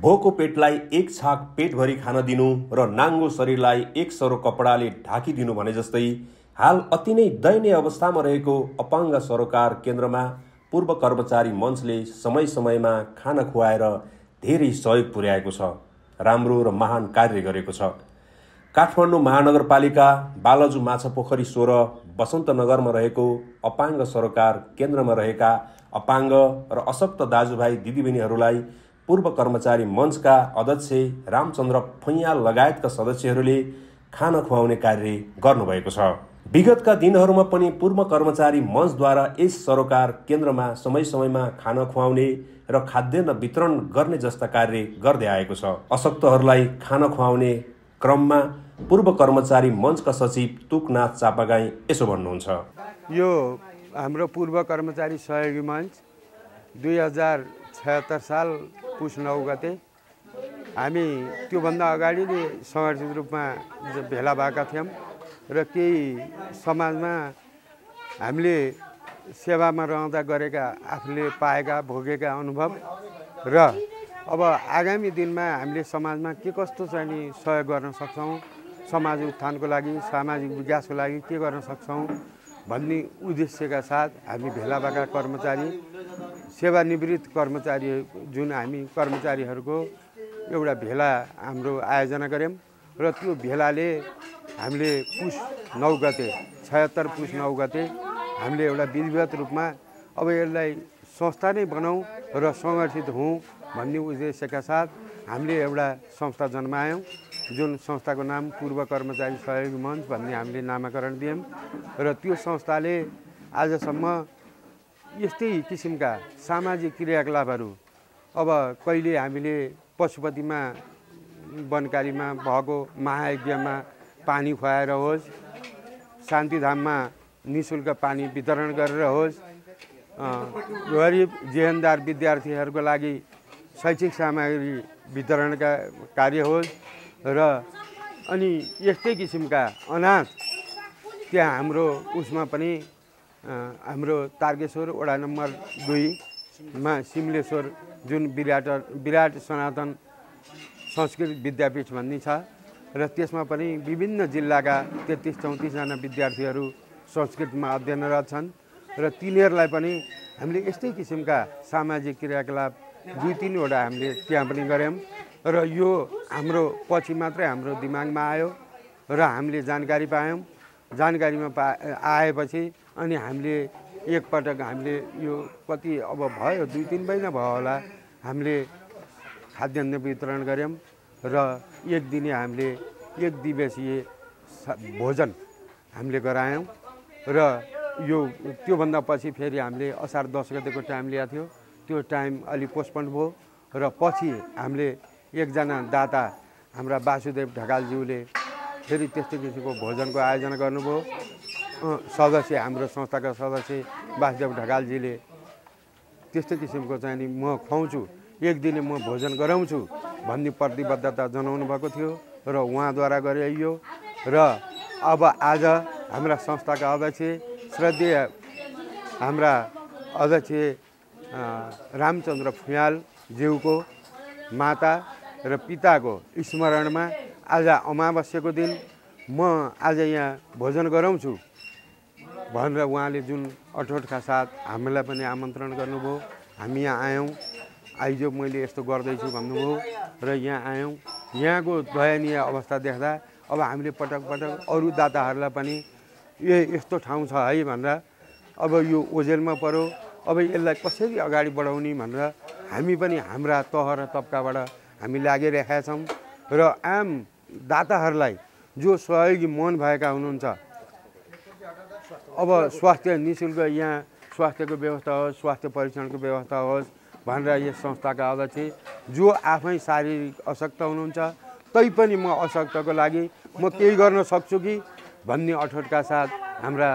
भोको पेटलाई एक छाक पेटभरि खान दिनु र नाङ्गो शरीरलाई एक सरो कपडाले ढाकिदिनु भने जस्तै हाल अति नै दयनीय अवस्थामा रहेको अपाङ्ग सरोकार केन्द्रमा पूर्व कर्मचारी मञ्चले समय समयमा खाना खुवाएर धेरै सहयोग पुर्याएको छ राम्रो र महान कार्य गरेको छ। काठमाडौँ महानगरपालिका बालजु माछा पोखरी सोह्र बसन्तनगरमा रहेको अपाङ्ग सरोकार केन्द्रमा रहेका अपाङ्ग र अशक्त दाजुभाइ दिदीबहिनीहरूलाई पूर्व कर्मचारी मञ्चका अध्यक्ष रामचन्द्र फैयाल लगायतका सदस्यहरूले खाना खुवाउने कार्य गर्नुभएको छ। विगतका दिनहरूमा पनि पूर्व कर्मचारी मञ्चद्वारा यस सरोकार केन्द्रमा समय समयमा खाना खुवाउने र खाद्यान्न वितरण गर्ने जस्ता कार्य गर्दै आएको छ। अशक्तहरूलाई खाना खुवाउने क्रममा पूर्व कर्मचारी मञ्चका सचिव तुकनाथ चापागाई यसो भन्नुहुन्छ। यो हाम्रो पूर्व कर्मचारी सहयोगी मञ्च दुई हजार छयत्तर साल पुस नौ गते हामी त्योभन्दा अगाडि नै सङ्गठित रूपमा भेला भएका थियौँ र केही समाजमा हामीले सेवामा रहँदा गरेका आफूले पाएका भोगेका अनुभव र अब आगामी दिनमा हामीले समाजमा के कस्तो चाहिँ सहयोग गर्न सक्छौँ समाज उत्थानको लागि सामाजिक विकासको लागि के गर्न सक्छौँ भन्ने उद्देश्यका साथ हामी भेला भएका कर्मचारी सेवानिवृत्त कर्मचारी जुन हामी कर्मचारीहरूको एउटा भेला हाम्रो आयोजना गऱ्यौँ र त्यो भेलाले हामीले पुस नौ गते छयत्तर पुस नौ गते हामीले एउटा विधिवत रूपमा अब यसलाई संस्था नै बनाऊँ र सङ्गठित हौँ भन्ने उद्देश्यका साथ हामीले एउटा संस्था जन्मायौँ जुन संस्थाको नाम पूर्व कर्मचारी सहयोग मञ्च भन्ने हामीले नामाकरण दियौँ र त्यो संस्थाले आजसम्म यस्तै किसिमका सामाजिक क्रियाकलापहरू अब कहिले हामीले पशुपतिमा वनकारीमा भएको महायज्ञमा पानी खुवाएर होस् शान्तिधाममा नि शुल्क पानी वितरण गरेर होस् गरिब जेहेन्दार विद्यार्थीहरूको लागि शैक्षिक सामग्री वितरणका कार्य होस् र अनि यस्तै किसिमका अनाज त्यहाँ हाम्रो उसमा पनि हाम्रो तारकेश्वर वडा नम्बर दुईमा सिमलेश्वर जुन विराट विराट सनातन संस्कृत विद्यापीठ भन्ने छ र त्यसमा पनि विभिन्न जिल्लाका तेत्तिस चौतिसजना विद्यार्थीहरू संस्कृतमा अध्ययनरत छन् र तिनीहरूलाई पनि हामीले यस्तै किसिमका सामाजिक क्रियाकलाप दुई तिनवटा हामीले त्यहाँ पनि गऱ्यौँ र यो हाम्रो पछि मात्रै हाम्रो दिमागमा आयो र हामीले जानकारी पायौँ। जानकारीमा पा आएपछि अनि हामीले एकपटक हामीले यो कति अब भयो दुई तिन महिना भयो होला हामीले खाद्यान्न वितरण गऱ्यौँ र एक दिने हामीले एक दिवसीय भोजन हामीले गरायौँ र यो त्योभन्दा पछि फेरि हामीले असार दस गतेको टाइम ल्याएको थियो। त्यो टाइम अलिक पोस्टपोन्ड भयो र पछि हामीले एकजना दाता हाम्रा वासुदेव ढकालज्यूले फेरि त्यस्तो किसिमको भोजनको आयोजना गर्नुभयो। सदस्य हाम्रो संस्थाका सदस्य वासुदेव ढकालजीले त्यस्तो किसिमको चाहिँ नि म खुवाउँछु। एक दिने म भोजन गराउँछु भन्ने प्रतिबद्धता जनाउनु भएको थियो र उहाँद्वारा गरियो र अब आज हाम्रा संस्थाका अध्यक्ष श्रद्धेय हाम्रा अध्यक्ष रामचन्द्र फुयालज्यूको माता र पिताको स्मरणमा आज अमावस्याको दिन म आज यहाँ भोजन गराउँछु। भनेर उहाँले जुन अठोटका साथ हामीलाई पनि आमन्त्रण गर्नुभयो हामी यहाँ आयौँ। आइज मैले यस्तो गर्दैछु भन्नुभयो र यहाँ आयौँ। यहाँको दयनीय अवस्था देख्दा अब हामीले पटक पटक अरू दाताहरूलाई पनि ए यस्तो ठाउँ छ है भनेर अब यो ओजेलमा पऱ्यो अब यसलाई कसरी अगाडि बढाउने भनेर हामी पनि हाम्रा तह र तब्काबाट हामी लागिरहेका छौँ। र आम दाताहरूलाई जो सहयोगी मन भएका हुनुहुन्छ अब स्वास्थ्य नि शुल्क यहाँ स्वास्थ्यको व्यवस्था होस् स्वास्थ्य परीक्षणको व्यवस्था होस् भनेर यस संस्थाका अध्यक्ष जो आफै शारीरिक अशक्त हुनुहुन्छ तैपनि म अशक्तको लागि म केही गर्न सक्छु कि भन्ने अठोटका साथ हाम्रा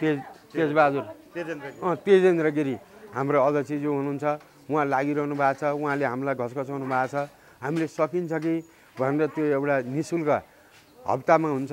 तेज तेजबहादुर तेजेन्द्र गिरी हाम्रो अध्यक्ष जो हुनुहुन्छ उहाँ लागिरहनु भएको छ उहाँले हामीलाई घसघसाउनु भएको छ। हामीले सकिन्छ कि भनेर त्यो एउटा नि शुल्क हप्तामा हुन्छ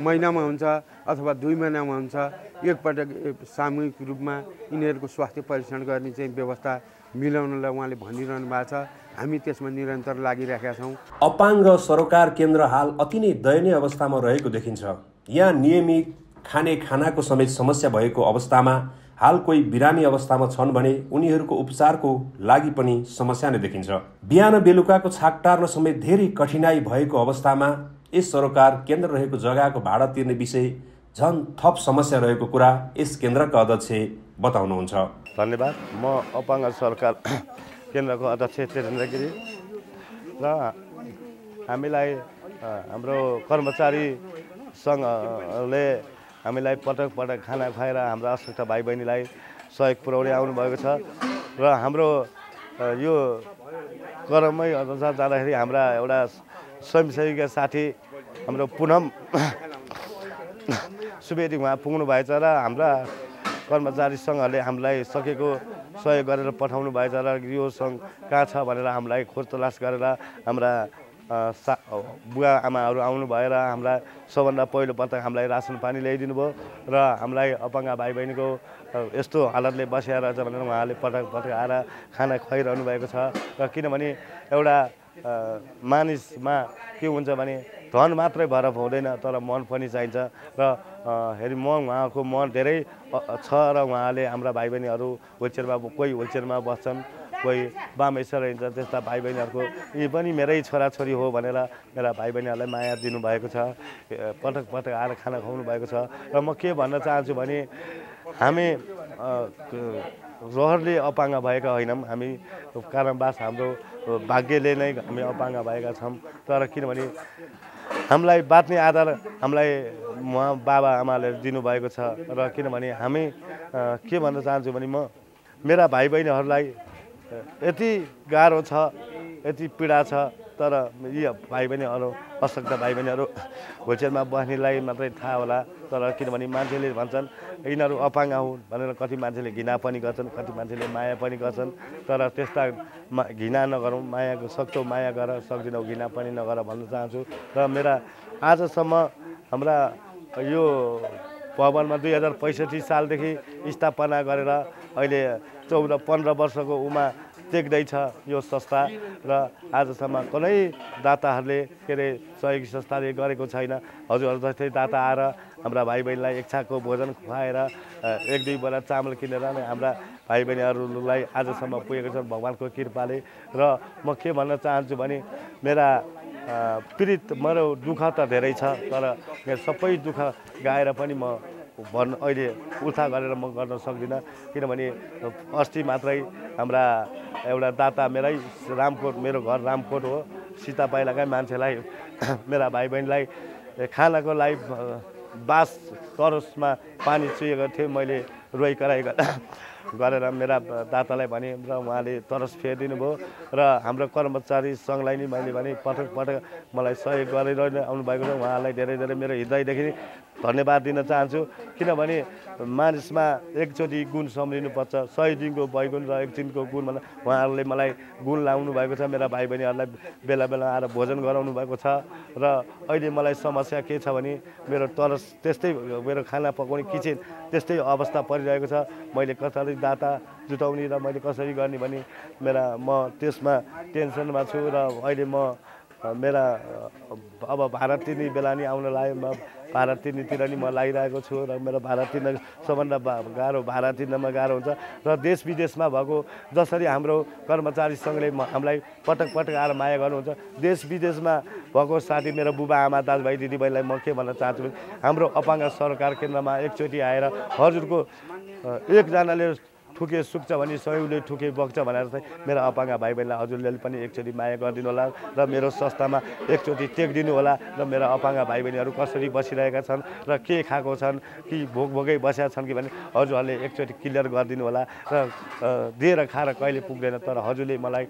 महिनामा हुन्छ अथवा दुई महिनामा हुन्छ। एकपटक सामूहिक रूपमा यिनीहरूको स्वास्थ्य परीक्षण गर्ने चाहिँ व्यवस्था मिलाउनलाई उहाँले भनिरहनु भएको छ। हामी त्यसमा निरन्तर लागिरहेका छौँ। अपाङ्ग सरोकार केन्द्र हाल अति नै दयनीय अवस्थामा रहेको देखिन्छ। यहाँ नियमित खाने खानाको समेत समस्या भएको अवस्थामा हाल कोही बिरामी अवस्थामा छन् भने उनीहरूको उपचारको लागि पनि समस्या नै देखिन्छ। बिहान बेलुकाको छाक टार्न समेत धेरै कठिनाई भएको अवस्थामा यस सरोकार केन्द्र रहेको जग्गाको भाडा तिर्ने विषय झन् थप समस्या रहेको कुरा यस केन्द्रका अध्यक्ष बताउनुहुन्छ। धन्यवाद। म अपाङ्ग सरकार केन्द्रको अध्यक्ष तेजेन्द्र गिरी र हामीलाई हाम्रो कर्मचारी सङ्घले हामीलाई पटक पटक खाना खुवाएर हाम्रा आवश्यकता भाइ बहिनीलाई सहयोग पुर्याउँदै आउनुभएको छ र हाम्रो यो करममै अनुसार जाँदाखेरि हाम्रा एउटा स्वयंसेविका साथी हाम्रो पुनम। सुवेदी उहाँ पुग्नु भएछ र हाम्रा कर्मचारी सङ्घहरूले हामीलाई सकेको सहयोग गरेर पठाउनु भएछ र यो सङ्घ कहाँ छ भनेर हामीलाई खोज तलास गरेर हाम्रा सा बुवा आमाहरू आउनु भएर हामीलाई सबभन्दा पहिलो पटक हामीलाई रासन पानी ल्याइदिनु भयो र हामीलाई अपाङ्ग भाइ बहिनीको यस्तो हालतले बसिएर रहेछ भनेर उहाँले पटक पटक आएर खाना खुवाइरहनु भएको छ र किनभने एउटा मानिसमा के हुन्छ भने धन मात्रै भएर हुँदैन तर मन पनि चाहिन्छ। र हेरि म उहाँको मन धेरै छ र उहाँले हाम्रा भाइ बहिनीहरू होलचेयरमा कोही होलचेयरमा बस्छन् कोही बामेश्वर रहन्छ त्यस्ता भाइ बहिनीहरूको यी पनि मेरै छोराछोरी हो भनेर मेरा भाइ बहिनीहरूलाई माया दिनुभएको छ। पटक पटक आएर खाना खुवाउनु भएको छ। र म के भन्न चाहन्छु भने हामी रहरले अपाङ्ग भएका होइनौँ हामी कारणवास हाम्रो भाग्यले नै हामी अपाङ्ग भएका छौँ। तर किनभने हामीलाई बाँच्ने आधार हामीलाई उहाँ बाबा आमाले दिनुभएको छ र किनभने हामी के भन्न चाहन्छु भने म मेरा भाइ बहिनीहरूलाई यति गाह्रो छ यति पीडा छ तर यी भाइ बहिनीहरू अशक्त भाइ बहिनीहरू होलसेलमा बस्नेलाई मात्रै थाहा होला तर किनभने मान्छेले भन्छन् यिनीहरू अपाङ्ग हुन् भनेर कति मान्छेले घृणा पनि गर्छन् कति मान्छेले माया पनि गर्छन् तर त्यस्ता मा घृणा नगरौँ मायाको सक्छौ माया गर सक्दैनौ घृणा पनि नगर भन्न चाहन्छु। र मेरा आजसम्म हाम्रा यो भवनमा दुई हजार पैँसठी सालदेखि स्थापना गरेर अहिले चौध पन्ध्र वर्षको उमा टेक्दैछ यो संस्था र आजसम्म कुनै दाताहरूले के अरे सहयोगी संस्थाले गरेको छैन। हजुरहरू जस्तै दाता आएर हाम्रा भाइ बहिनीलाई इच्छाको भोजन खुवाएर एक दुई बेला चामल किनेर नै हाम्रा भाइ बहिनीहरूलाई आजसम्म पुगेको छ भगवान्को कृपाले। र म के भन्न चाहन्छु भने मेरा पीडित मेरो दुःख त धेरै छ तर मेरो सबै दुःख गाएर पनि म भन् अहिले उल्था गरेर म गर्न सक्दिनँ। किनभने अस्ति मात्रै हाम्रा एउटा दाता मेरै रामकोट मेरो घर रामकोट हो। सीता पाइलाकै मान्छेलाई मेरा भाइ बहिनीलाई खानाको लागि बास तरसमा पानी चुहेको थियो मैले रोइ कराइ गरेर मेरा दातालाई भने र उहाँले तरस फेरिदिनु भयो र हाम्रो कर्मचारी सङ्घलाई नि मैले भने पटक पटक मलाई सहयोग गरेर आउनुभएको छ। उहाँलाई धेरै धेरै मेरो हृदयदेखि धन्यवाद दिन चाहन्छु। किनभने मानिसमा एकचोटि गुण सम्झिनुपर्छ सय दिनको बैगुण र एक दिनको गुण भन्दा उहाँहरूले मलाई गुण लाउनु भएको छ। मेरा भाइ बहिनीहरूलाई बेला बेला आएर भोजन गराउनु भएको छ र अहिले मलाई समस्या के छ भने मेरो तरस त्यस्तै मेरो खाना पकाउने किचन त्यस्तै अवस्था परिरहेको छ। मैले कसरी दाता जुटाउने र मैले कसरी गर्ने भने मेरा म त्यसमा टेन्सनमा छु र अहिले म मेरा अब भारत तिर्ने बेला नि आउन लाग्यो भाडा तिर्नेतिर नि म लागिरहेको छु र मेरो भाडा तिर्न सबभन्दा गाह्रो भाडा तिर्नमा गाह्रो हुन्छ र देश विदेशमा भएको जसरी हाम्रो कर्मचारी सङ्घले हामीलाई पटक पटक आएर माया गर्नुहुन्छ। देश विदेशमा भएको साथी मेरो बुबा आमा दाजुभाइ दिदीबहिनीलाई म के भन्न चाहन्छु हाम्रो अपाङ्ग सरकार केन्द्रमा एकचोटि आएर हजुरको एकजनाले ठुके सुक्छ भने सयौले ठुके बग्छ भनेर चाहिँ मेरो अपाङ्ग भाइ बहिनीलाई हजुरले पनि एकचोटि माया गरिदिनु होला र मेरो संस्थामा एकचोटि टेकिदिनु होला र मेरो अपाङ्ग भाइ बहिनीहरू कसरी बसिरहेका छन् र के खाएको छन् कि भोक भोकै बसेका छन् कि भने हजुरहरूले एकचोटि क्लियर गरिदिनु होला र दिएर खाएर कहिले पुग्दैन तर हजुरले मलाई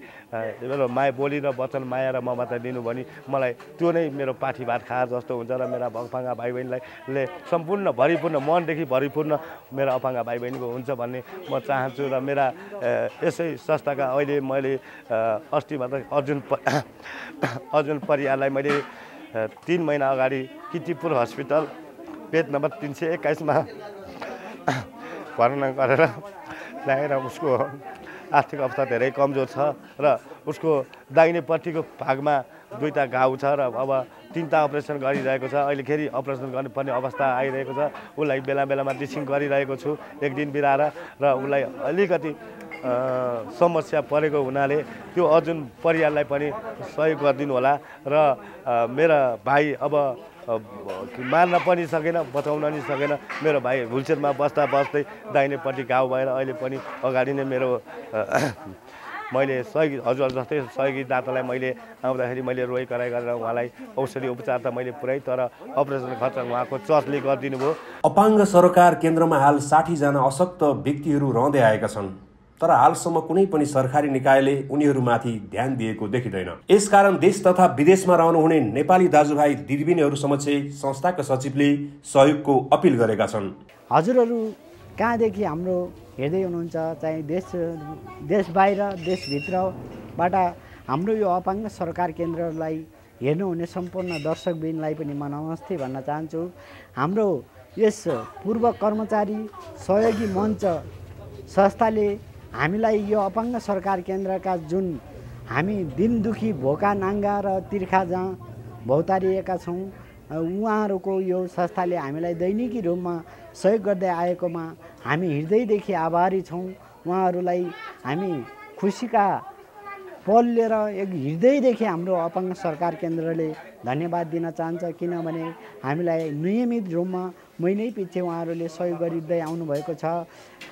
मेरो माया बोली र वचन माया र ममता दिनु भने मलाई त्यो नै मेरो पाठी भात खाएर जस्तो हुन्छ र मेरा अपाङ्ग भाइ बहिनीलाई सम्पूर्ण भरिपूर्ण मनदेखि भरिपूर्ण मेरो अपाङ्ग भाइ बहिनीको हुन्छ भन्ने म चाहन्छु। चाहन्छु र मेरा यसै संस्थाका अहिले मैले अस्ति मात्र अर्जुन अर्जुन परियारलाई मैले तिन महिना अगाडि कितिपुर हस्पिटल बेड नम्बर तिन सय एक्काइसमा भर्ना गरेर ल्याएर उसको आर्थिक अवस्था धेरै कमजोर छ र उसको दाहिनेपट्टिको भागमा दुईवटा घाउ छ र अब तिनवटा अपरेसन गरिरहेको छ। अहिले फेरि अपरेसन गर्नुपर्ने अवस्था आइरहेको छ। उसलाई बेला बेलामा ड्रेसिङ गरिरहेको छु एक दिन बिराएर र उसलाई अलिकति समस्या परेको हुनाले त्यो अर्जुन परिवारलाई पनि सहयोग गरिदिनु होला र मेरा भाइ अब मार्न पनि सकेन बचाउन पनि सकेन। मेरो भाइ हुलचेरमा बस्दा बस्दै दाहिनेपट्टि घाउ भएर अहिले पनि अगाडि नै मेरो मैले सहयोगी हजुर जस्तै सहयोगी दातालाई मैले आउँदाखेरि मैले रोइ कराइ गरेर उहाँलाई औषधि उपचार त मैले पुऱ्याइ तर अपरेसन खर्च उहाँको चर्चले गरिदिनु भयो अपाङ्ग सरकार केन्द्रमा हाल साठीजना अशक्त व्यक्तिहरू रहँदै आएका छन् तर हालसम्म कुनै पनि सरकारी निकायले उनीहरूमाथि ध्यान दिएको देखिँदैन। यसकारण देश तथा विदेशमा रहनुहुने नेपाली दाजुभाइ दिदीबहिनीहरू समक्ष संस्थाका सचिवले सहयोगको अपिल गरेका छन्। हजुरहरू कहाँदेखि हाम्रो हेर्दै हुनुहुन्छ चाहिँ देश देश बाहिर देशभित्रबाट हाम्रो यो अपाङ्ग सरकार केन्द्रलाई हेर्नुहुने सम्पूर्ण दर्शकबिनलाई पनि म नमस्ते भन्न चाहन्छु। हाम्रो यस पूर्व कर्मचारी सहयोगी मञ्च संस्थाले हामीलाई यो अपाङ्ग सरकार केन्द्रका जुन हामी दिन दुखी भोका नाङ्गा र तिर्खा जहाँ भौतारिएका छौँ उहाँहरूको यो संस्थाले हामीलाई दैनिकी रूपमा सहयोग गर्दै आएकोमा हामी हृदयदेखि आभारी छौँ। उहाँहरूलाई हामी खुसीका पल लिएर एक हृदयदेखि हाम्रो अपाङ्ग सरकार केन्द्रले धन्यवाद दिन चाहन्छ किनभने हामीलाई नियमित रूपमा महिनै पछि उहाँहरूले सहयोग गरिँदै आउनुभएको छ।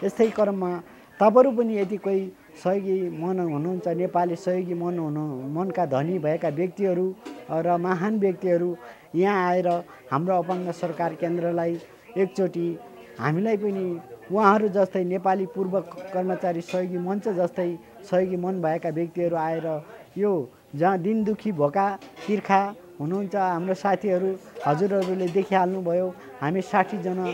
यस्तै क्रममा तपाईँहरू पनि यदि कोही सहयोगी मन हुनुहुन्छ नेपाली सहयोगी मन हुनु मनका धनी भएका व्यक्तिहरू र महान व्यक्तिहरू यहाँ आएर हाम्रो अपाङ्ग सरकार केन्द्रलाई एकचोटि हामीलाई पनि उहाँहरू जस्तै नेपाली पूर्व कर्मचारी सहयोगी मञ्च जस्तै सहयोगी मन भएका व्यक्तिहरू आएर यो जहाँ दिन दुखी भोका तिर्खा हुनुहुन्छ हाम्रो साथीहरू हजुरहरूले देखिहाल्नुभयो हामी साठीजना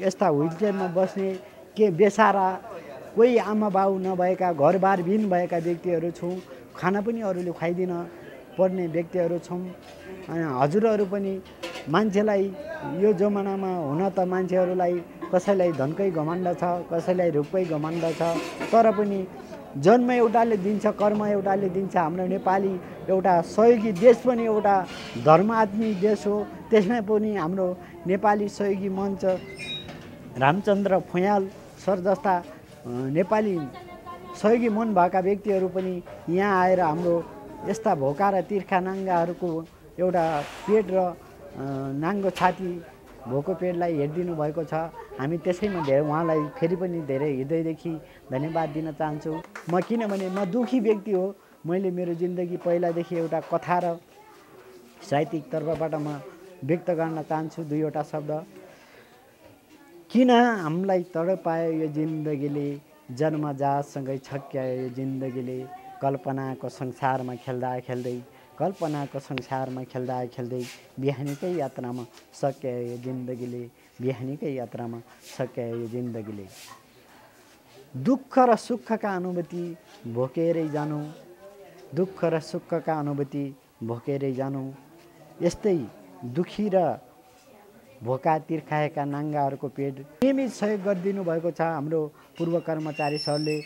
यस्ता विलचेयरमा बस्ने के बेसारा कोही आमा बाउ नभएका घरबारबिन भएका व्यक्तिहरू छौँ खाना पनि अरूले खुवाइदिन पर्ने व्यक्तिहरू छौँ। अनि हजुरहरू पनि मान्छेलाई यो जमानामा हुन त मान्छेहरूलाई कसैलाई धनकै घमण्ड छ कसैलाई रूपकै घमण्ड छ तर पनि जन्म एउटाले दिन्छ कर्म एउटाले दिन्छ हाम्रो नेपाली एउटा सहयोगी देश पनि एउटा धर्मात्मी देश हो। त्यसमा पनि हाम्रो नेपाली सहयोगी मञ्च रामचन्द्र फुयाल सर जस्ता नेपाली सहयोगी मन भएका व्यक्तिहरू पनि यहाँ आएर हाम्रो यस्ता भोका र तिर्खा नाङ्गाहरूको एउटा पेट र नाङ्गो छाती भोको पेटलाई हेरिदिनु भएको छ। हामी त्यसैमा धेरै उहाँलाई फेरि पनि धेरै हृदयदेखि धन्यवाद दिन चाहन्छु। म किनभने म दुःखी व्यक्ति हो। मैले मेरो जिन्दगी पहिलादेखि एउटा कथा र साहित्यिक तर्फबाट म व्यक्त गर्न चाहन्छु दुईवटा शब्द। किन हामीलाई तडपायो यो जिन्दगीले? जन्मजातसँगै छक्क्यायो यो जिन्दगीले? कल्पनाको संसारमा खेल्दा खेल्दै कल्पनाको संसारमा खेल्दा खेल्दै बिहानीकै यात्रामा सक्यायो जिन्दगीले बिहानीकै यात्रामा सक्यायो यो जिन्दगीले। दुःख र सुखका अनुभूति भोकेरै जानु दुःख र सुखका अनुभूति भोकेरै जानु। यस्तै दुखी र भोका तिर्खाएका नाङ्गाहरूको पेट नियमित सहयोग गरिदिनु भएको छ हाम्रो पूर्व कर्मचारी सरले।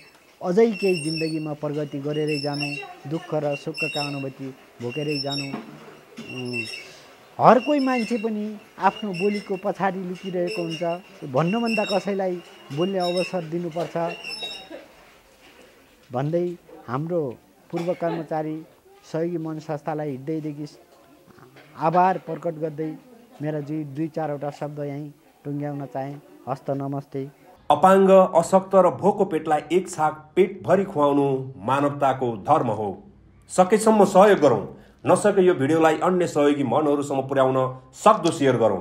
अझै केही जिन्दगीमा प्रगति गरेरै जानु दुःख र सुखका अनुभूति भोकेरै जानु। हर कोही मान्छे पनि आफ्नो बोलीको पछाडि लुकिरहेको हुन्छ। भन्नुभन्दा कसैलाई बोल्ने अवसर दिनुपर्छ। भन्दै हाम्रो पूर्व कर्मचारी सहयोगी मन संस्थालाई हृदयदेखि आभार प्रकट गर्दै मेरा दुई दुई चारवटा शब्द यहीँ टुङ्ग्याउन चाहेँ। हस्त नमस्ते। अपाङ्ग अशक्त र भोको पेटलाई एक छाक पेटभरि खुवाउनु मानवताको धर्म हो। सकेसम्म सहयोग गरौँ। नसके यो भिडियोलाई अन्य सहयोगी मनहरूसम्म पुर्याउन सक्दो सेयर गरौँ।